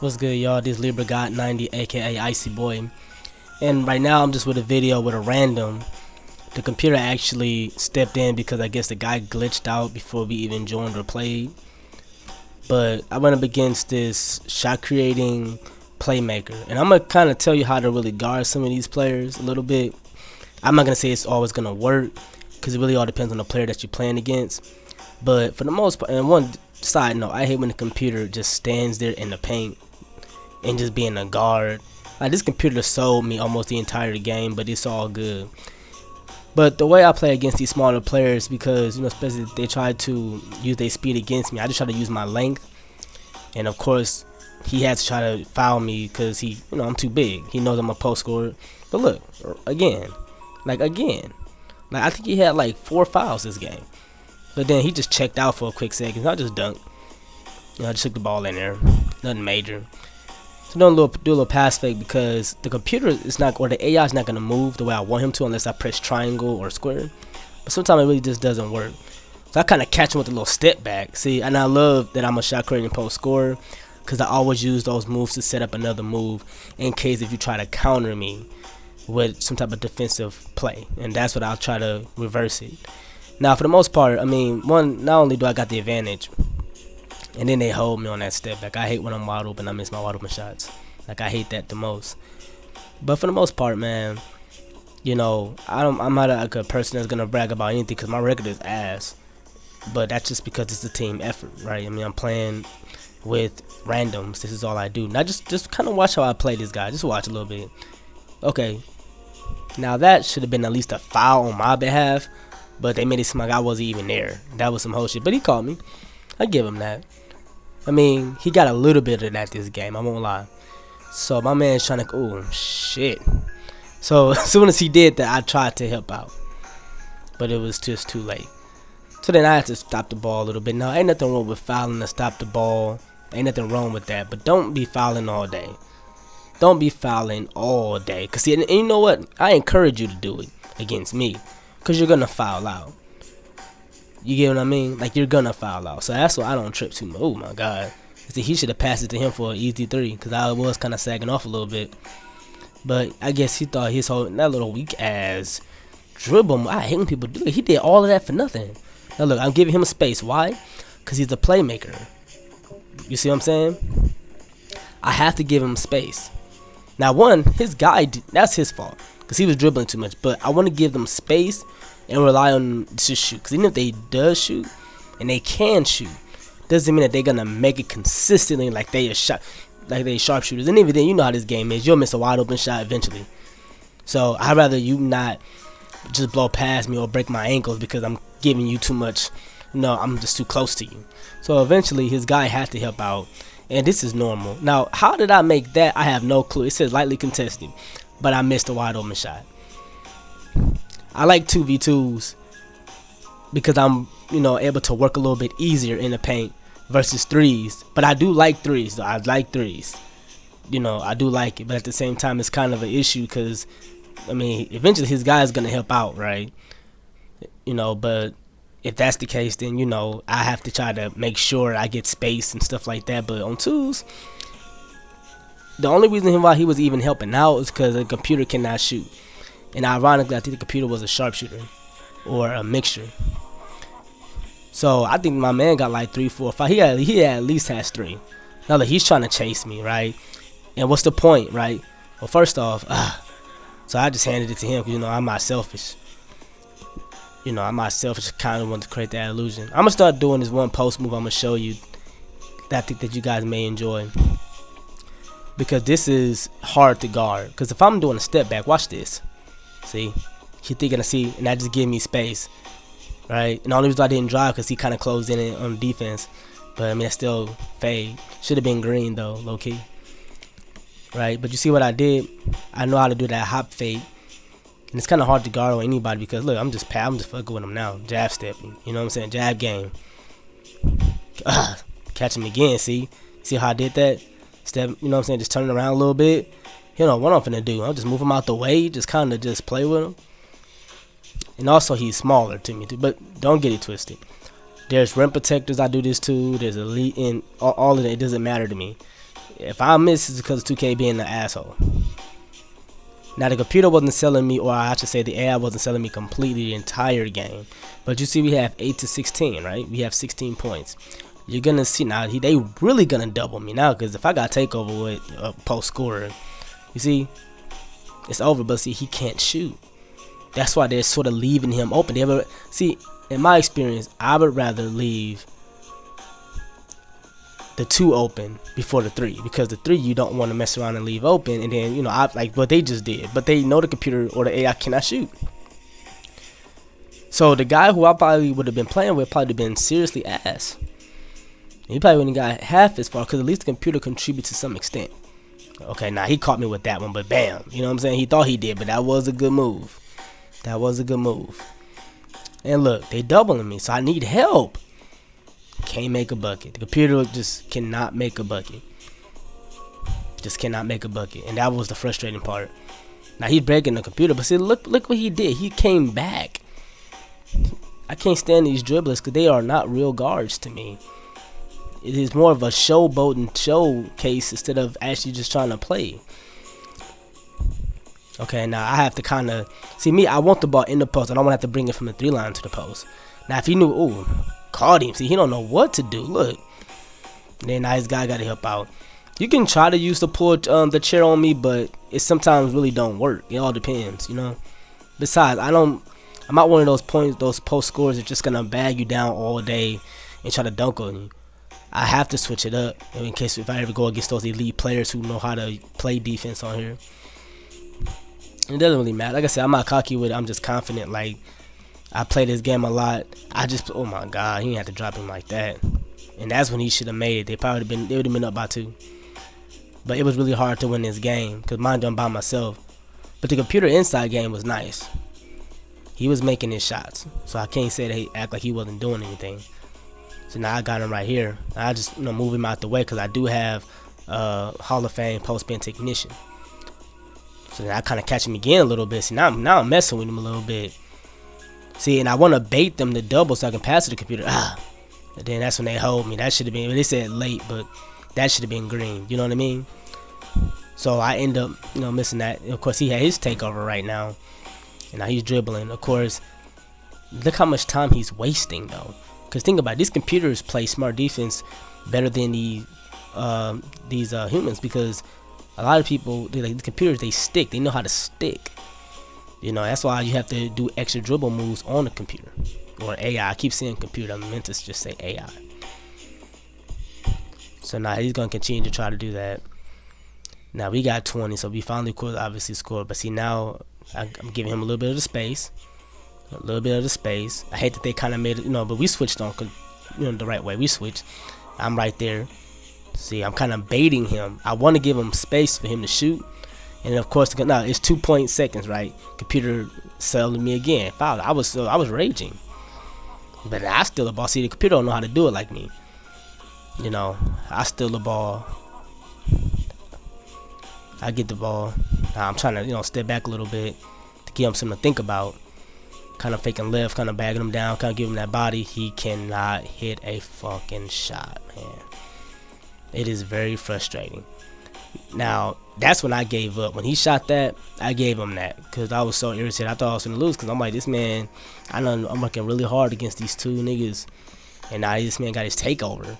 What's good, y'all? This LibraGod90, aka Icey Boy. And right now, I'm just with a video with a random. The computer actually stepped in because I guess the guy glitched out before we even joined or played. But I went up against this shot creating playmaker. And I'm going to kind of tell you how to really guard some of these players a little bit. I'm not going to say it's always going to work because it really all depends on the player that you're playing against. But for the most part, and one side note, I hate when the computer just stands there in the paint and just being a guard. Like this computer sold me almost the entire game, but it's all good. But the way I play against these smaller players, because you know, especially they try to use their speed against me, I just try to use my length. And of course, he had to try to foul me because he, you know, I'm too big. He knows I'm a post scorer. But look, again, like again, like I think he had like four fouls this game. But then he just checked out for a quick second. I just dunked. You know, I just took the ball in there. Nothing major. So do a little do a little pass fake because the computer is not or the AI is not gonna move the way I want him to unless I press triangle or square. But sometimes it really just doesn't work. So I kind of catch him with a little step back. See, and I love that I'm a shot creating post scorer because I always use those moves to set up another move in case if you try to counter me with some type of defensive play, and that's what I'll try to reverse it. Now, for the most part, I mean, one not only do I got the advantage, and then they hold me on that step back. I hate when I'm wide open. I miss my wide open shots. Like I hate that the most. But for the most part, man, you know, I don't. I'm not like a person that's gonna brag about anything because my record is ass. But that's just because it's a team effort, right? I mean, I'm playing with randoms. This is all I do. Now just just kind of watch how I play this guy. Just watch a little bit. Okay. Now that should have been at least a foul on my behalf, but they made it seem like I wasn't even there. That was some whole shit. But he called me. I give him that. I mean, he got a little bit of that this game. I won't lie. So my man's trying to. Oh shit. So as soon as he did that, I tried to help out, but it was just too late. So then I had to stop the ball a little bit. Now ain't nothing wrong with fouling to stop the ball. Ain't nothing wrong with that. But don't be fouling all day. Don't be fouling all day. Cause see, and you know what? I encourage you to do it against me, cause you're gonna foul out. You get what I mean? Like you're gonna foul out. So that's why I don't trip too much. Oh my god. See, he should have passed it to him for an easy three because I was kind of sagging off a little bit. But I guess he thought his whole that little weak ass dribble. I hate when people do it. He did all of that for nothing. Now look, I'm giving him space. Why? Because he's a playmaker. You see what I'm saying? I have to give him space. Now, one, his guy, that's his fault because he was dribbling too much. But I want to give them space and rely on to shoot. Because even if they does shoot and they can shoot, doesn't mean that they're gonna make it consistently like they are shot, like they sharpshooters. And even then, you know how this game is. You'll miss a wide open shot eventually. So I'd rather you not just blow past me or break my ankles because I'm giving you too much. No, I'm just too close to you. So eventually, his guy had to help out, and this is normal. Now, how did I make that? I have no clue. It says lightly contested, but I missed a wide open shot. I like 2v2s because I'm, you know, able to work a little bit easier in the paint versus threes. But I do like threes, though. I like threes. You know, I do like it, but at the same time, it's kind of an issue because, I mean, eventually his guy is going to help out, right? You know, but if that's the case, then, you know, I have to try to make sure I get space and stuff like that. But on twos, the only reason why he was even helping out is because the computer cannot shoot. And ironically, I think the computer was a sharpshooter or a mixture. So I think my man got like three, four, five. He had, he at least has three. Now look, he's trying to chase me, right? And what's the point, right? Well, first off, uh, so I just handed it to him because you know I'm not selfish. You know I'm not selfish. Kind of want to create that illusion. I'm gonna start doing this one post move. I'm gonna show you that I think that you guys may enjoy because this is hard to guard. Because if I'm doing a step back, watch this. See, he thinking see, and that just give me space, right? And the only reason I didn't drive because he kind of closed in on defense. But I mean, I still fade. Should have been green though, low key. Right? But you see what I did? I know how to do that hop fade. And it's kind of hard to guard on anybody because look, I'm just I'm just fucking with him now, jab stepping. You know what I'm saying? Jab game. Catch him again. See, see how I did that? Step. You know what I'm saying? Just turning around a little bit you know what I'm finna do. I'll just move him out the way, just kind of just play with him. And also he's smaller to me too, but don't get it twisted. There's rim protectors I do this to. There's elite and all, all of it. It doesn't matter to me. If I miss, it's because 2K being an asshole. Now the computer wasn't selling me, or I should say the AI wasn't selling me completely the entire game. But you see, we have 8 to 16, right? We have 16 points. You're gonna see now. He, they really gonna double me now, because if I got takeover with uh, a post scorer, you see, it's over. But see, he can't shoot. That's why they're sort of leaving him open. They ever see, in my experience, I would rather leave the two open before the three because the three you don't want to mess around and leave open and then you know I like what they just did but they know the computer or the AI cannot shoot so the guy who I probably would have been playing with probably been seriously ass he probably wouldn't got half as far because at least the computer contributes to some extent okay now he caught me with that one but bam you know what I'm saying he thought he did but that was a good move that was a good move and look they doubling me so I need help can't make a bucket. The computer just cannot make a bucket. Just cannot make a bucket. And that was the frustrating part. Now he's breaking the computer, but see, look, look what he did. He came back. I can't stand these dribblers because they are not real guards to me. It is more of a showboat and showcase instead of actually just trying to play. Okay, now I have to kind of see me. I want the ball in the post. I don't want to have to bring it from the three line to the post. Now, if he knew, ooh, caught him. See, he don't know what to do. Look. Then nice guy got to help out. You can try to use the pull um, the chair on me, but it sometimes really don't work. It all depends, you know. Besides, I don't. I'm not one of those points, those post scores that just gonna bag you down all day and try to dunk on you. I have to switch it up in case if I ever go against those elite players who know how to play defense on here. It doesn't really matter. Like I said, I'm not cocky with it. I'm just confident. Like I play this game a lot. I just, oh my God, he didn't have to drop him like that. And that's when he should have made it. They probably been, they would have been up by two. But it was really hard to win this game because mine done by myself. But the computer inside game was nice. He was making his shots, so I can't say that he act like he wasn't doing anything. So now I got him right here. I just you know move him out the way because I do have uh, Hall of Fame post spin technician. So now I kind of catch him again a little bit. See now, now I'm messing with him a little bit. See, and I want to bait them to double so I can pass to the computer. Ah, then that's when they hold me. That should have been. They said late, but that should have been green. You know what I mean? So I end up, you know, missing that. Of course, he had his takeover right now, and now he's dribbling. Of course, look how much time he's wasting though. Because think about it, these computers play smart defense better than the um, these uh, humans because a lot of people, they like the computers, they stick. They know how to stick. You know, that's why you have to do extra dribble moves on the computer or AI. I keep saying computer. I'm meant to just say AI. So now he's gonna continue to try to do that. Now we got 20, so we finally could obviously score. But see now I, am giving him a little bit of the space, a little bit of the space. I hate that they kind of made it, you know, but we switched on, you know, the right way. We switched. I'm right there. See, I'm kind of baiting him. I want to give him space for him to shoot, and of course, now it's two point seconds, right? Computer selling me again. Foul. I was I was raging, but I still the ball. See, the computer don't know how to do it like me. You know, I steal the ball. I get the ball. I'm trying to you know step back a little bit to give him something to think about. Kind of faking left, kind of bagging him down, kind of giving him that body. He cannot hit a fucking shot, man. It is very frustrating. Now, that's when I gave up. When he shot that, I gave him that because I was so irritated. I thought I was going to lose because I'm like, this man, I know I'm working really hard against these two niggas. And now this man got his takeover.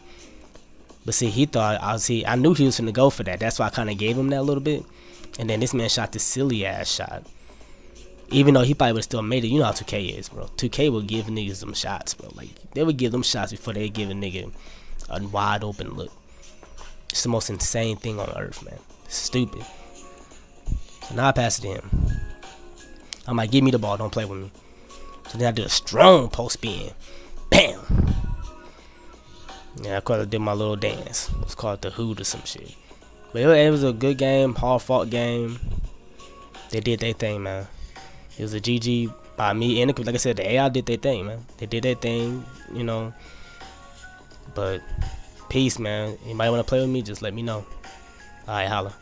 But see, he thought, I was see, I knew he was going to go for that. That's why I kind of gave him that little bit. And then this man shot this silly ass shot. Even though he probably would still made it. You know how 2K is, bro. 2K will give niggas some shots, bro. Like, they would give them shots before they give a nigga a wide open look. It's the most insane thing on earth, man. Stupid. So now I pass it to him. I'm like, give me the ball, don't play with me. So then I do a strong post spin. Bam! Yeah, I called it did my little dance. It's called the hoot or some shit. But it was a good game, hard fought game. They did their thing, man. It was a GG by me and the, like I said, the AI did their thing, man. They did their thing, you know. But Peace, man. Anybody want to play with me, just let me know. All right, holla.